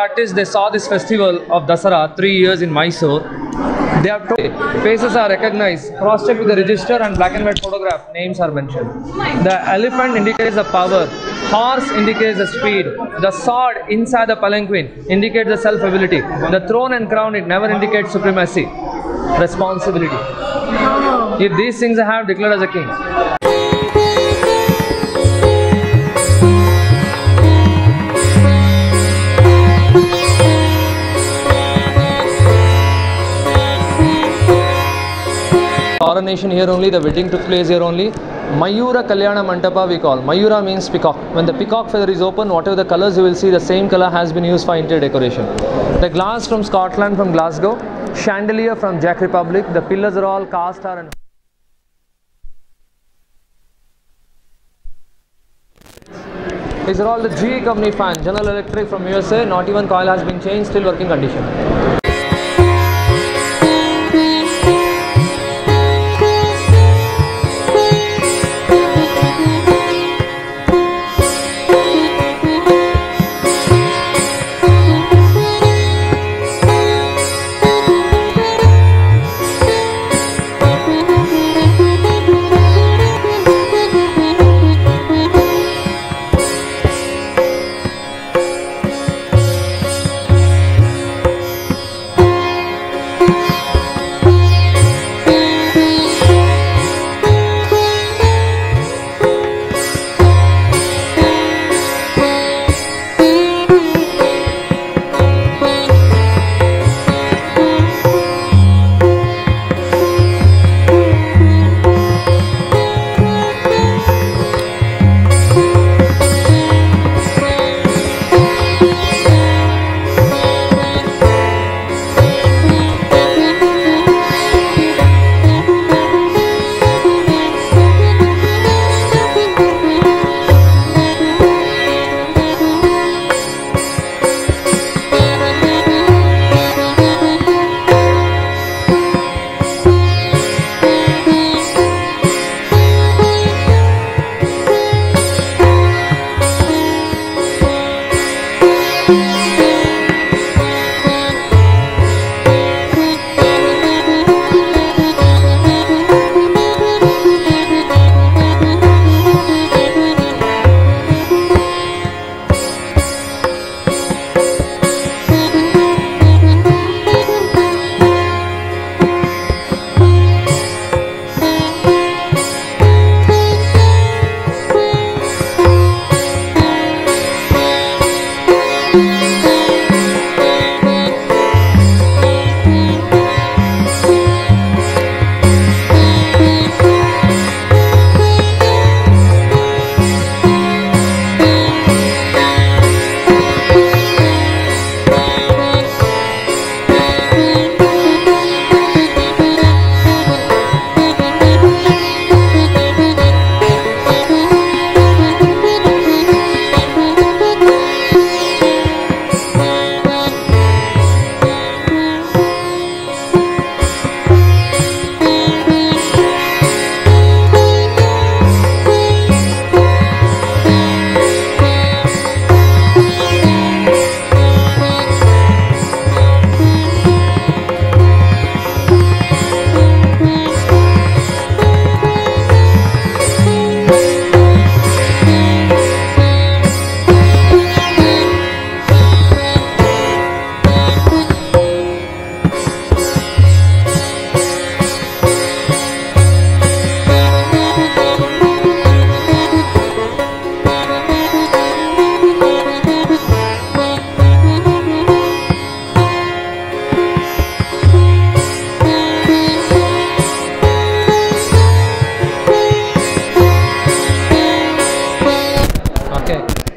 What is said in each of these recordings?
artists, they saw this festival of Dasara three years in Mysore. They have faces are recognized, cross-checked with the register and black and white photograph. Names are mentioned. The elephant indicates the power. Horse indicates the speed. The sword inside the palanquin indicates the self-ability. The throne and crown it never indicates supremacy, responsibility. If these things I have declared as a king. Coronation here only, the wedding took place here only. Mayura Kalyana Mantapa we call. Mayura means peacock. When the peacock feather is open, whatever the colors you will see, the same color has been used for interior decoration. The glass from Scotland, from Glasgow. Chandelier from Czech Republic. The pillars are all cast iron. These are all the GE company fan. General Electric from USA. Not even coil has been changed. Still working condition.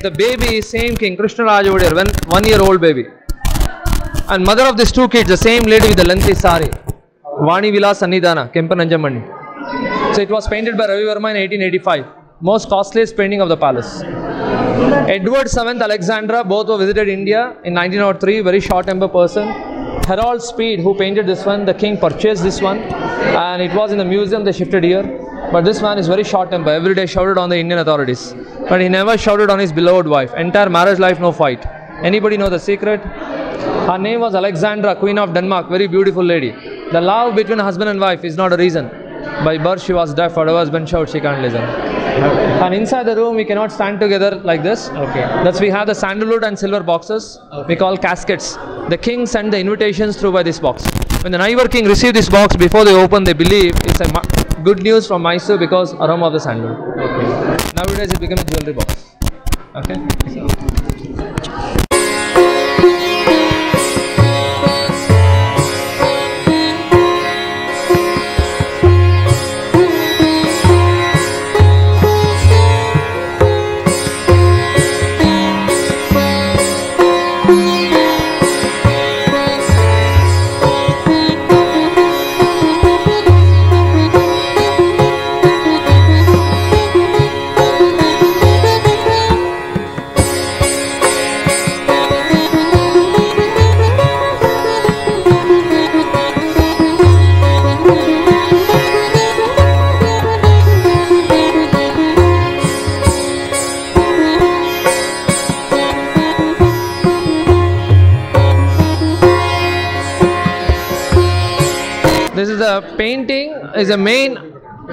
The baby is same king, Krishna Raj over when one year old baby. And mother of these two kids, the same lady with the lengthy sari, Vani Vilas Sannidhana, Kempananjamani. So it was painted by Ravi Varma in 1885. Most costliest painting of the palace. Edward VII Alexandra, both were visited India in 1903, very short temper person. Harold Speed, who painted this one, the king purchased this one and it was in the museum, they shifted here. But this man is very short temper, every day shouted on the Indian authorities. But he never shouted on his beloved wife. Entire marriage life, no fight. Anybody know the secret? Her name was Alexandra, Queen of Denmark, very beautiful lady. The love between husband and wife is not a reason. By birth she was deaf, her husband shouted, she can't listen. And inside the room we cannot stand together like this. Okay. That's we have the sandalwood and silver boxes. We call caskets. The king sent the invitations through by this box. When the neighbor king received this box, before they open, they believe it's a good news from Mysore because aroma of the sandalwood. Okay. Nowadays it became a jewelry box. Okay. This is painting, is a main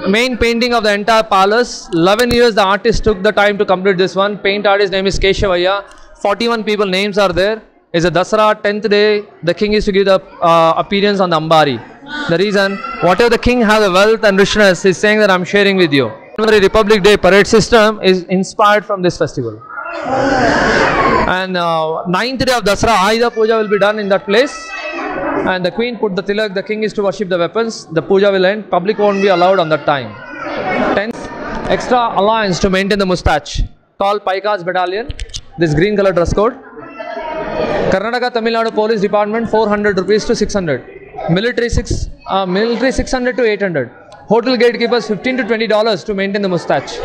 main painting of the entire palace. 11 years the artist took the time to complete this one. Paint artist name is Keshavaya. 41 people names are there. It's a Dasara 10th day. The king is to give the uh, appearance on the Ambari. The reason, whatever the king has the wealth and richness, is saying that I'm sharing with you. January Republic Day parade system is inspired from this festival. And uh, ninth day of Dasara, Ayuda Puja will be done in that place. And the queen put the tilak, the king is to worship the weapons, the puja will end, public won't be allowed on that time. Tenth, extra alliance to maintain the mustache, called Paikas Battalion, this green color dress code. Karnataka Tamil Nadu Police Department 400 rupees to 600. Military 6, uh, military 600 to 800. Hotel gatekeepers 15 to 20 dollars to maintain the mustache.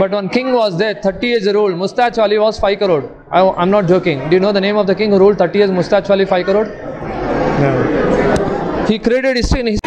But when king was there, 30 years ruled, mustache wali was 5 crore. I, I'm not joking. Do you know the name of the king who ruled 30 years mustache wali 5 crore? No. He created history in his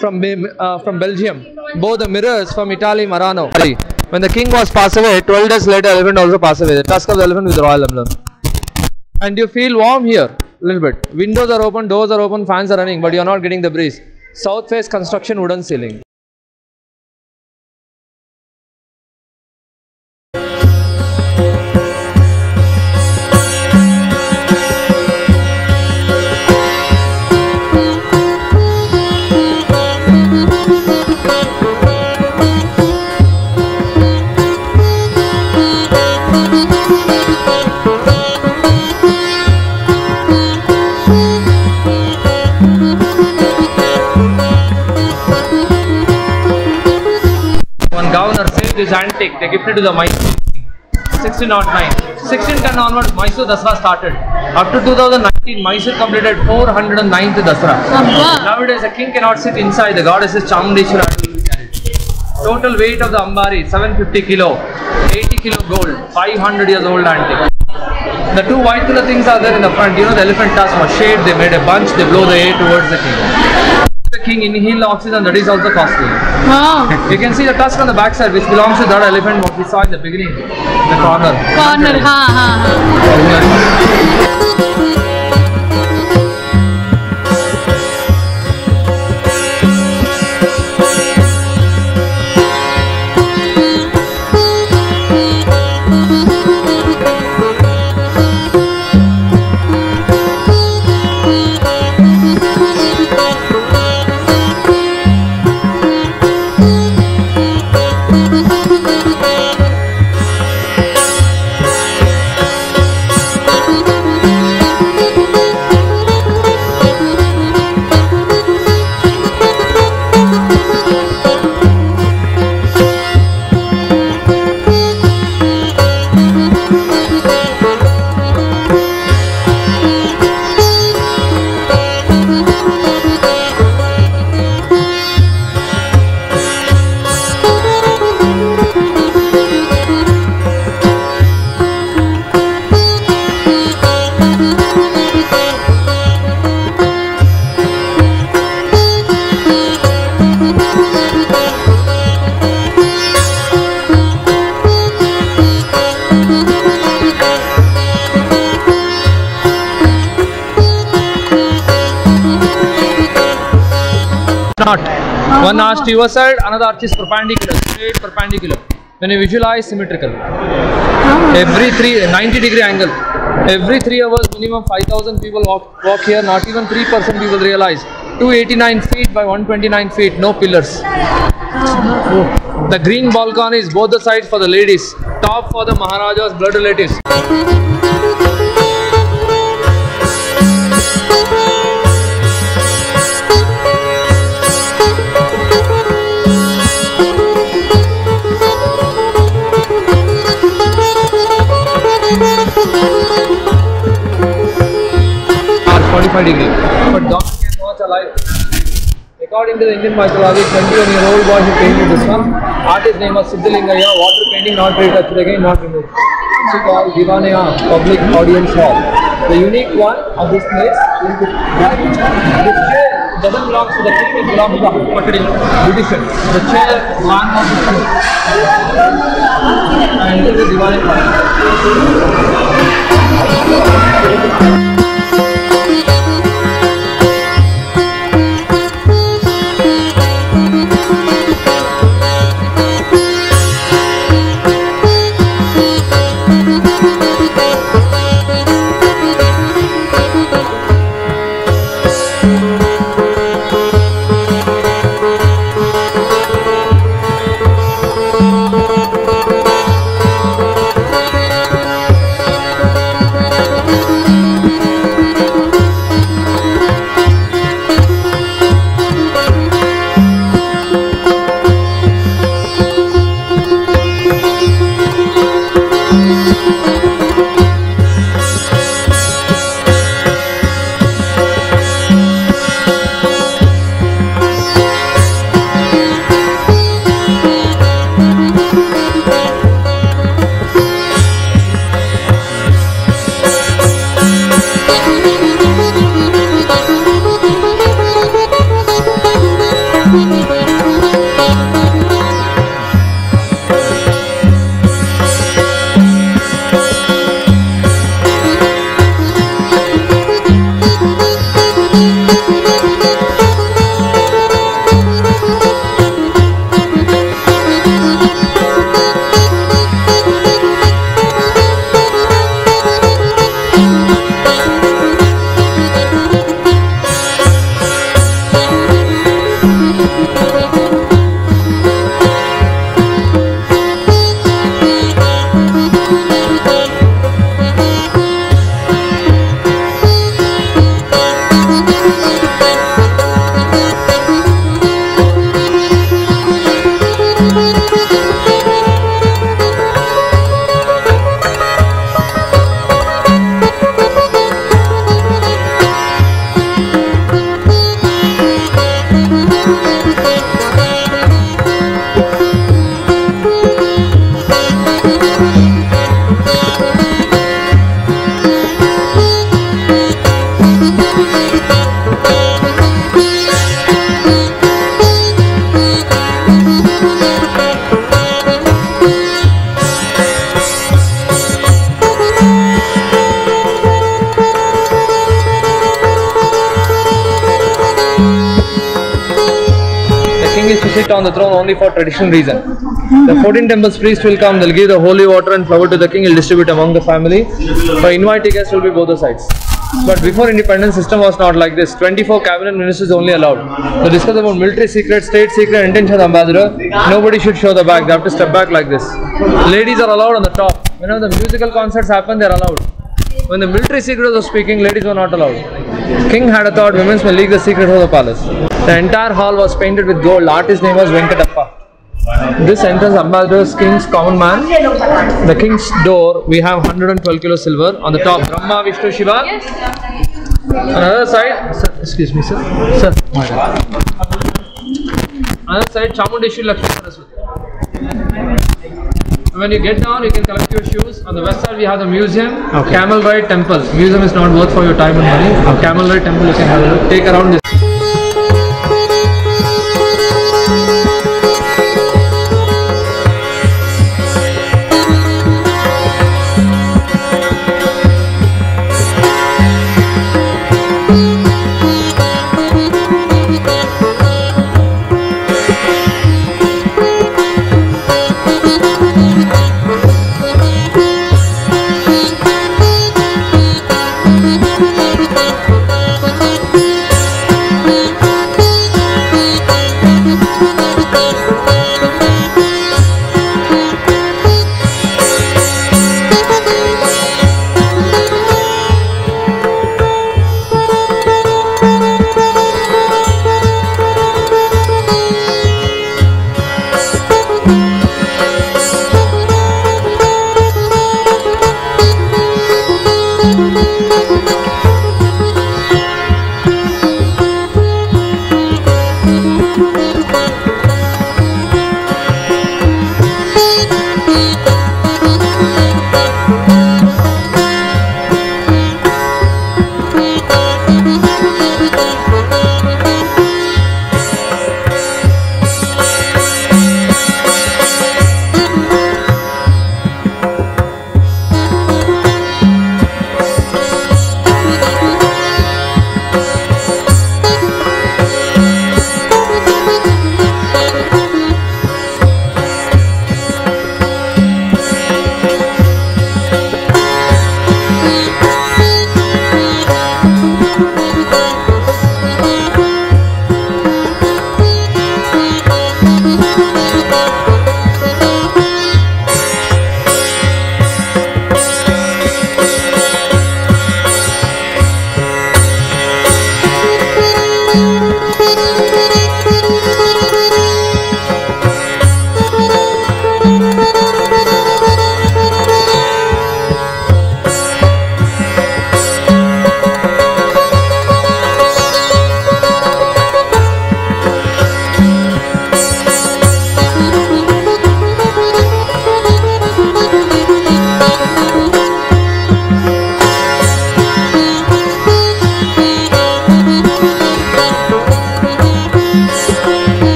from, uh, from Belgium, both the mirrors from Italy, Murano. When the king was passed away, 12 days later, elephant also passed away. The tusk of the elephant with the royal emblem. And you feel warm here, a little bit. Windows are open, doors are open, fans are running, but you are not getting the breeze. South face construction wooden ceiling. hand they gifted to the Mysore. 1609. 1610 onwards, Mysore Dasra started. Up to 2019, Mysore completed 409th Dasra. Nowadays, a king cannot sit inside. The goddess is Chamundeshwari. Total weight of the Ambari 750 kilo, 80 kilo gold, 500 years old antique. The two white color things are there in the front. You know the elephant tusk was shaved. They made a bunch. They blow the air towards the king. The king inhale oxygen. That is also costly. You can see the tusk on the backside which belongs to that elephant what we saw in the beginning, the corner. Corner, ha, ha, ha. Not. One arch to your side, another arch is perpendicular, straight perpendicular. When you visualize symmetrical. Every three, 90 degree angle. Every three hours, minimum 5,000 people walk, walk here. Not even 3% people realize. 289 feet by 129 feet, no pillars. The green balcony is both the sides for the ladies, top for the Maharaja's blood relatives. 45 degree. But God can watch alive. According to the Indian mythology, 21 year old boy who painted this one, artist name was Siddhalingaya, water painting not retouched again, not removed. It's called Divanaya Public Audience Hall. The unique one of this place is the chair doesn't belong to the king, it belongs to the Patri British. The chair man of the king. And this is the Divanaya only for traditional reason. The 14 temples priest will come, they'll give the holy water and flower to the king, he'll distribute among the family. But invited guests will be both the sides. But before independence, system was not like this. 24 cabinet ministers only allowed. To discuss about military secret, state secret, intention ambassador, nobody should show the back. They have to step back like this. Ladies are allowed on the top. Whenever the musical concerts happen, they are allowed. When the military secrets was speaking, ladies were not allowed. King had a thought, women may leak the secret of the palace. The entire hall was painted with gold. Artist name was Venkatappa. This enters ambassador's king's common man. The king's door, we have 112 kilo silver. On the top, Brahma, Vishnu, Shiva. Another side, sir, excuse me, sir. Sir. Another side, Chamundeshwari Lakshmi Saraswati. When you get down, you can collect your shoes. On the west side, we have the museum, Okay. Camel Ride Temple. Museum is not worth for your time and money. Camel Ride Temple, you can have a look. Take around this.